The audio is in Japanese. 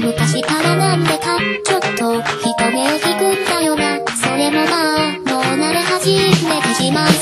昔からなんでか、ちょっと人目を引くんだよな。それもまあ、もう慣れ始めてしまう。